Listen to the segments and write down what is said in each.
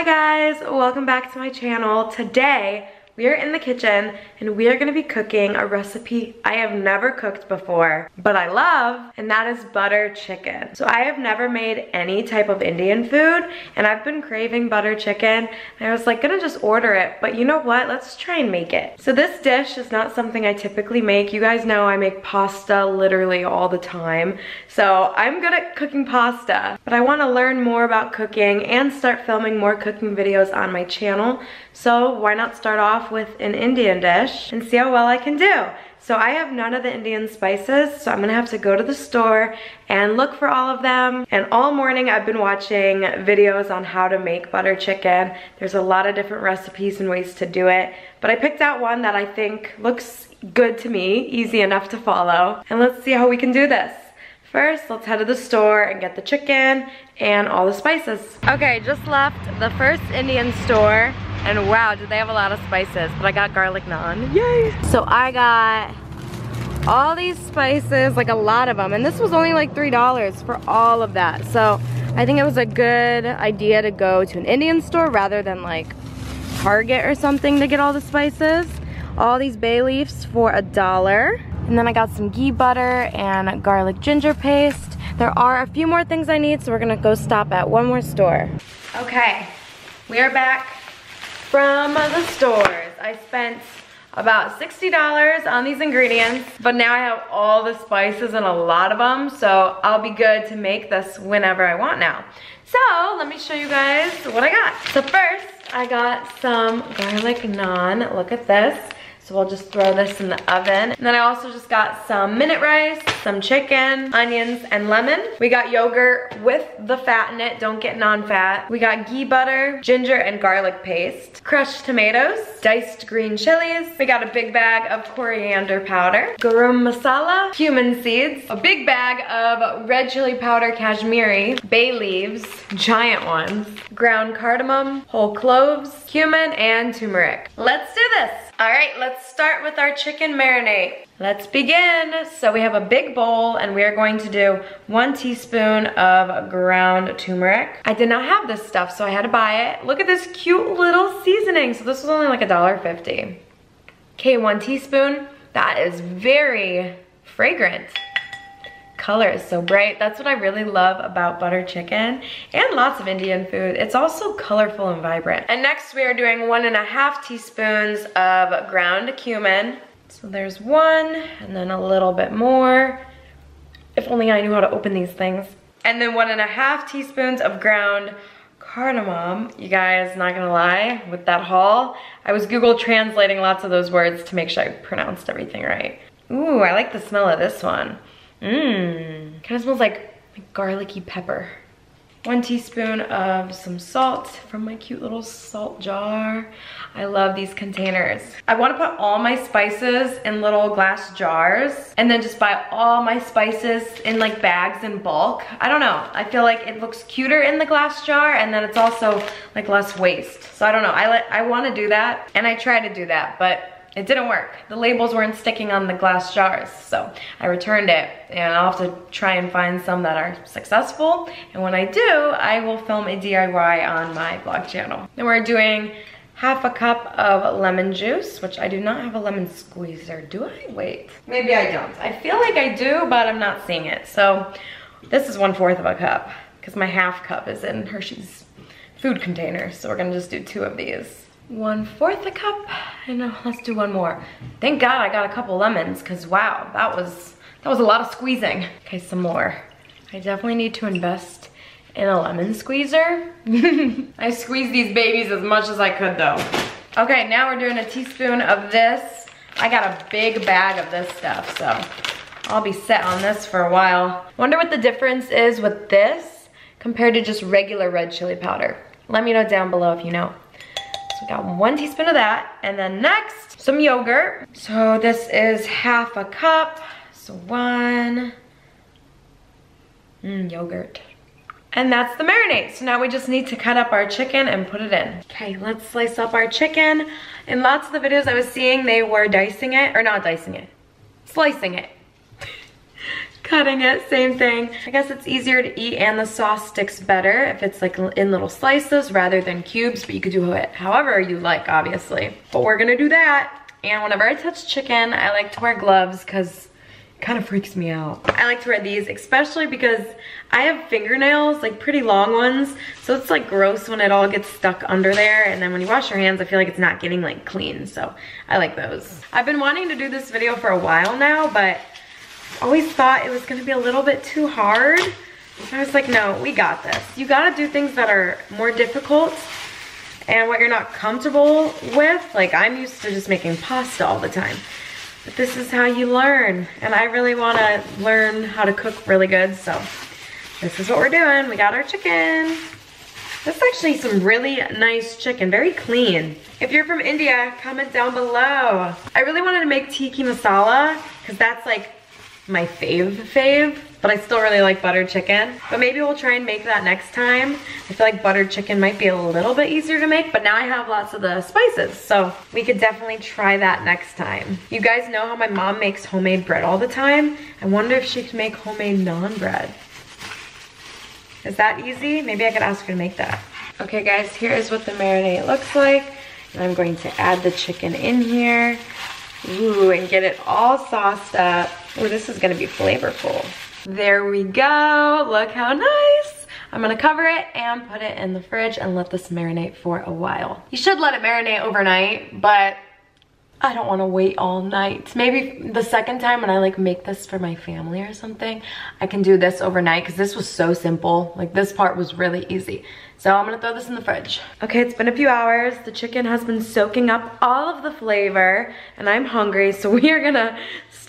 Hi guys, welcome back to my channel. Today, we are in the kitchen and we are gonna be cooking a recipe I have never cooked before, but I love, and that is butter chicken. So I have never made any type of Indian food and I've been craving butter chicken and I was like gonna just order it, but you know what? Let's try and make it. So this dish is not something I typically make. You guys know I make pasta literally all the time. So I'm good at cooking pasta, but I wanna learn more about cooking and start filming more cooking videos on my channel. So why not start off with an Indian dish and see how well I can do. So I have none of the Indian spices, so I'm gonna have to go to the store and look for all of them. And all morning I've been watching videos on how to make butter chicken. There's a lot of different recipes and ways to do it, but I picked out one that I think looks good to me, easy enough to follow. And let's see how we can do this. First, let's head to the store and get the chicken and all the spices. Okay, just left the first Indian store and wow, do they have a lot of spices. But I got garlic naan, yay. So I got all these spices, like a lot of them. And this was only like $3 for all of that. So I think it was a good idea to go to an Indian store rather than like Target or something to get all the spices. All these bay leaves for a dollar. And then I got some ghee butter and garlic ginger paste. There are a few more things I need, so we're gonna go stop at one more store. Okay, we are back from the stores. I spent about $60 on these ingredients, but now I have all the spices and a lot of them, so I'll be good to make this whenever I want now. So let me show you guys what I got. So first, I got some garlic naan. Look at this. So we'll just throw this in the oven. And then I also just got some minute rice, some chicken, onions, and lemon. We got yogurt with the fat in it, don't get non-fat. We got ghee butter, ginger and garlic paste, crushed tomatoes, diced green chilies. We got a big bag of coriander powder, garam masala, cumin seeds, a big bag of red chili powder Kashmiri, bay leaves, giant ones, ground cardamom, whole cloves, cumin, and turmeric. Let's do this. All right, let's start with our chicken marinade. Let's begin. So we have a big bowl and we are going to do one teaspoon of ground turmeric. I did not have this stuff, so I had to buy it. Look at this cute little seasoning. So this was only like a dollar fifty. Okay, one teaspoon. That is very fragrant color is so bright. That's what I really love about butter chicken and lots of Indian food. It's also colorful and vibrant. And next we are doing one and a half teaspoons of ground cumin. So there's one and then a little bit more. If only I knew how to open these things. And then one and a half teaspoons of ground cardamom. You guys, not gonna lie, with that haul, I was Google translating lots of those words to make sure I pronounced everything right. Ooh, I like the smell of this one. Mmm, kind of smells like, garlicky pepper. One teaspoon of some salt from my cute little salt jar. I love these containers. I wanna put all my spices in little glass jars and then just buy all my spices in like bags in bulk. I don't know, I feel like it looks cuter in the glass jar and then it's also like less waste. So I don't know, I, I wanna do that and I try to do that, but it didn't work. The labels weren't sticking on the glass jars, so I returned it and I'll have to try and find some that are successful. And when I do, I will film a DIY on my vlog channel. Then we're doing half a cup of lemon juice, which I do not have a lemon squeezer, do I? Wait, maybe I don't. I feel like I do, but I'm not seeing it. So this is one fourth of a cup because my half cup is in Hershey's food container. So we're gonna just do two of these one fourth a cup and let's do one more. Thank god i got a couple lemons because wow that was that was a lot of squeezing. Okay some more. I definitely need to invest in a lemon squeezer. I squeezed these babies as much as i could though. Okay now we're doing a teaspoon of this. I got a big bag of this stuff so i'll be set on this for a while. Wonder what the difference is with this compared to just regular red chili powder. Let me know down below if you know we got one teaspoon of that. And then next, some yogurt. So this is half a cup. So one, mm, yogurt. And that's the marinade. So now we just need to cut up our chicken and put it in. Okay, let's slice up our chicken. In lots of the videos I was seeing, they were dicing it, or not dicing it, slicing it. Cutting it, same thing. I guess it's easier to eat and the sauce sticks better if it's like in little slices rather than cubes, but you could do it however you like, obviously. But we're gonna do that. And whenever I touch chicken, I like to wear gloves because it kind of freaks me out. I like to wear these, especially because I have fingernails, like pretty long ones. So it's like gross when it all gets stuck under there. And then when you wash your hands, I feel like it's not getting like clean. So I like those. I've been wanting to do this video for a while now, but always thought it was gonna be a little bit too hard. I was like, no, we got this. You gotta do things that are more difficult and what you're not comfortable with. Like I'm used to just making pasta all the time. But this is how you learn. And I really wanna learn how to cook really good, so this is what we're doing. We got our chicken. This is actually some really nice chicken, very clean. If you're from India, comment down below. I really wanted to make tikka masala, because that's like my fave fave, but I still really like buttered chicken. But maybe we'll try and make that next time. I feel like buttered chicken might be a little bit easier to make, but now I have lots of the spices, so we could definitely try that next time. You guys know how my mom makes homemade bread all the time? I wonder if she can make homemade naan bread. Is that easy? Maybe I could ask her to make that. Okay guys, here is what the marinade looks like. And I'm going to add the chicken in here. Ooh, and get it all sauced up. Ooh, this is gonna be flavorful. There we go, look how nice. I'm gonna cover it and put it in the fridge and let this marinate for a while. You should let it marinate overnight, but I don't wanna wait all night. Maybe the second time when I like make this for my family or something, I can do this overnight because this was so simple. Like this part was really easy. So I'm gonna throw this in the fridge. Okay, it's been a few hours. The chicken has been soaking up all of the flavor and I'm hungry, so we are gonna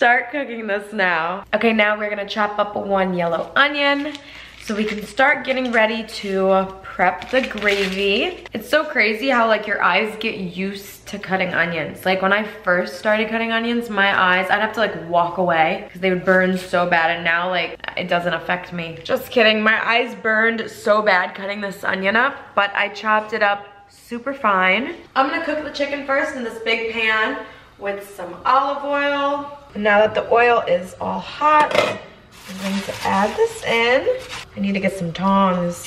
start cooking this now. Okay, now we're gonna chop up one yellow onion so we can start getting ready to prep the gravy. It's so crazy how like your eyes get used to cutting onions. Like when I first started cutting onions, my eyes, I'd have to like walk away because they would burn so bad and now like it doesn't affect me. Just kidding, my eyes burned so bad cutting this onion up, but I chopped it up super fine. I'm gonna cook the chicken first in this big pan with some olive oil. Now that the oil is all hot, I'm going to add this in. I need to get some tongs.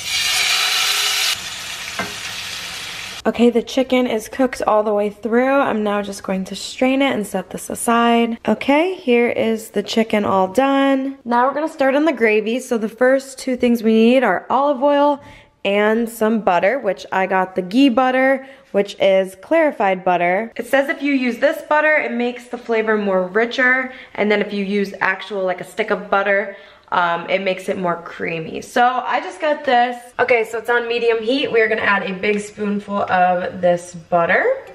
Okay, the chicken is cooked all the way through. I'm now just going to strain it and set this aside. Okay, here is the chicken all done. Now we're gonna start on the gravy. So the first two things we need are olive oil and some butter, which I got the ghee butter, which is clarified butter. It says if you use this butter, it makes the flavor more richer. And then if you use actual, like a stick of butter, um, it makes it more creamy. So I just got this. Okay, so it's on medium heat. We're gonna add a big spoonful of this butter.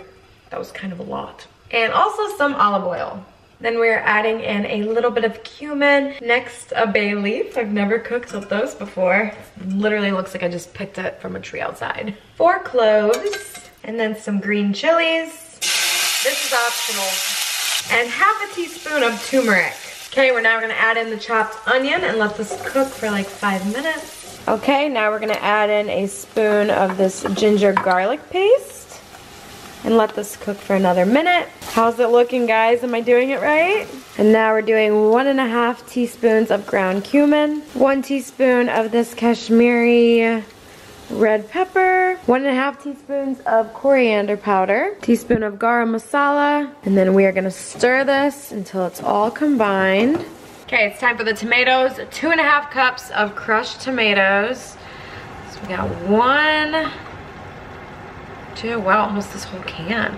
That was kind of a lot. And also some olive oil. Then we're adding in a little bit of cumin. Next, a bay leaf. I've never cooked with those before. Literally looks like I just picked it from a tree outside. Four cloves, and then some green chilies. This is optional. And half a teaspoon of turmeric. Okay, we're now gonna add in the chopped onion and let this cook for like five minutes. Okay, now we're gonna add in a spoon of this ginger garlic paste and let this cook for another minute. How's it looking guys? Am I doing it right? And now we're doing one and a half teaspoons of ground cumin, one teaspoon of this Kashmiri red pepper, one and a half teaspoons of coriander powder, teaspoon of garam masala, and then we are gonna stir this until it's all combined. Okay, it's time for the tomatoes. Two and a half cups of crushed tomatoes. So we got one, two, wow, almost this whole can.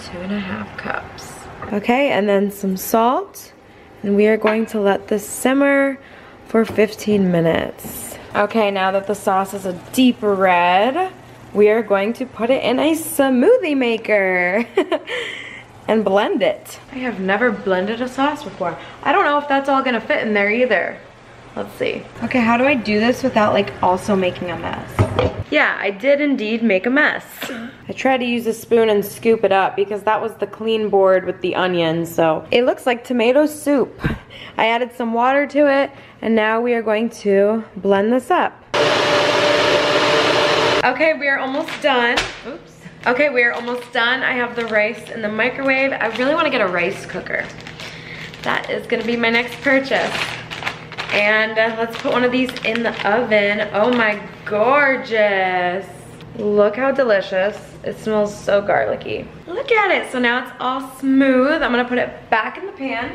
Two and a half cups. Okay, and then some salt. And we are going to let this simmer for 15 minutes. Okay, now that the sauce is a deep red, we are going to put it in a smoothie maker and blend it. I have never blended a sauce before. I don't know if that's all gonna fit in there either. Let's see. Okay, how do I do this without like also making a mess? Yeah, I did indeed make a mess. I tried to use a spoon and scoop it up because that was the clean board with the onions, so it looks like tomato soup. I added some water to it, and now we are going to blend this up. Okay, we are almost done. Oops. Okay, we are almost done. I have the rice in the microwave. I really wanna get a rice cooker. that is gonna be my next purchase. And uh, let's put one of these in the oven. Oh my, gorgeous. Look how delicious. It smells so garlicky. Look at it. So now it's all smooth. I'm gonna put it back in the pan.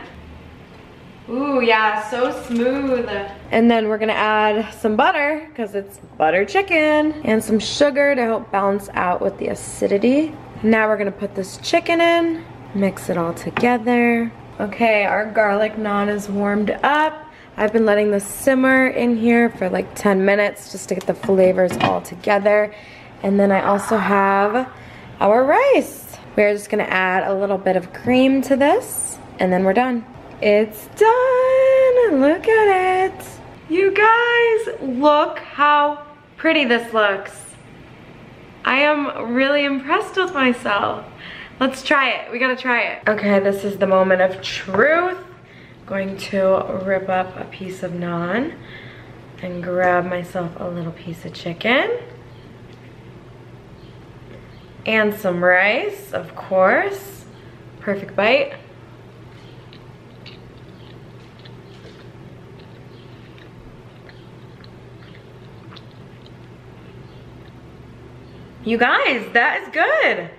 Ooh, yeah, so smooth. And then we're gonna add some butter, because it's butter chicken, and some sugar to help balance out with the acidity. Now we're gonna put this chicken in, mix it all together. Okay, our garlic naan is warmed up. I've been letting this simmer in here for like 10 minutes just to get the flavors all together. And then I also have our rice. We're just gonna add a little bit of cream to this and then we're done. It's done, look at it. You guys, look how pretty this looks. I am really impressed with myself. Let's try it, we gotta try it. Okay, this is the moment of truth. Going to rip up a piece of naan and grab myself a little piece of chicken. And some rice, of course. Perfect bite. You guys, that is good.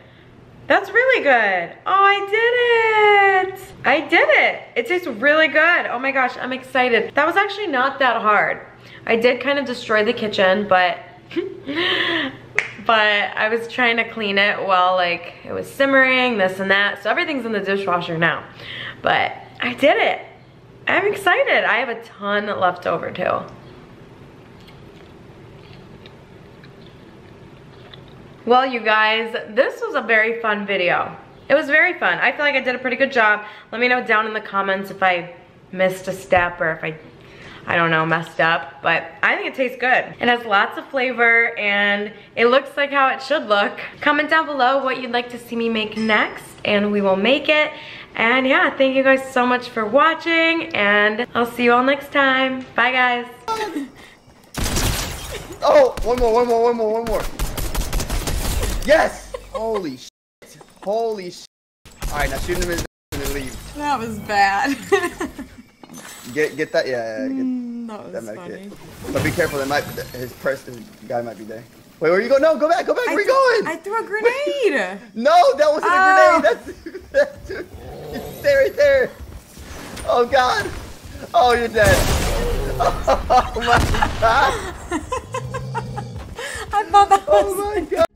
That's really good. Oh, I did it. I did it. It tastes really good. Oh my gosh, I'm excited. That was actually not that hard. I did kind of destroy the kitchen, but but I was trying to clean it while like it was simmering, this and that. So everything's in the dishwasher now. But I did it. I'm excited. I have a ton left over too. Well, you guys, this was a very fun video. It was very fun. I feel like I did a pretty good job. Let me know down in the comments if I missed a step or if I, I don't know, messed up. But I think it tastes good. It has lots of flavor and it looks like how it should look. Comment down below what you'd like to see me make next and we will make it. And yeah, thank you guys so much for watching and I'll see you all next time. Bye guys. Oh, one more, one more, one more, one more. Yes! Holy. Holy shit. Alright, now shoot him in the and leave. That was bad. get get that, yeah, yeah. Get mm, that that funny. But be careful, that might his person guy might be there. Wait, where you go? No, go back, go back. I where you going? I threw a grenade. no, that wasn't oh. a grenade. That's, that's stay right there. Oh god. Oh, you're dead. Oh my god. I thought that oh, was. Oh my god.